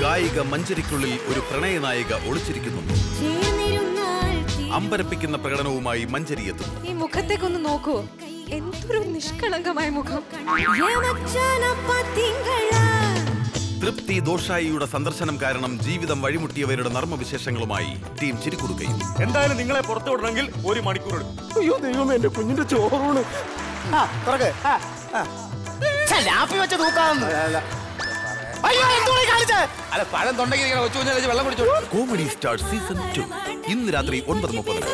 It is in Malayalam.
ഗായിക മഞ്ചരിക്കുള്ളിൽ ഒരു പ്രണയനായിക ഒളിച്ചിരിക്കുന്നുണ്ടോ. അമ്പരപ്പിക്കുന്ന പ്രകടനവുമായി മഞ്ചരി എത്തുന്നു. ഈ മുഖത്തേക്കൊന്ന് നോക്കൂ. എന്തൊരു നിഷ്കളങ്കമായ മുഖം. തൃപ്തി ദോഷായിയുടെ സന്ദർശനം കാരണം ജീവിതം വഴിമുട്ടിയവരുടെ നർമ്മവിശേഷങ്ങളുമായി ടീം ചിരിക്കുടുക്കയും. എന്തായാലും നിങ്ങളെ പുറത്തു വിടണമെങ്കിൽ ഒരു മണിക്കൂർ എടുക്കും. അയ്യോ ദൈവം എന്റെ കുഞ്ഞിന്റെ ചോറൂണ്. വെച്ച് അല്ല പഴം തൊണ്ടെങ്കിൽ കൊച്ചു കുഞ്ഞാൽ വെള്ളം കുടിച്ചോ? കോമഡി സ്റ്റാർ സീസൺ ടു ഇന്ന് രാത്രി ഒൻപത് മുപ്പതിന്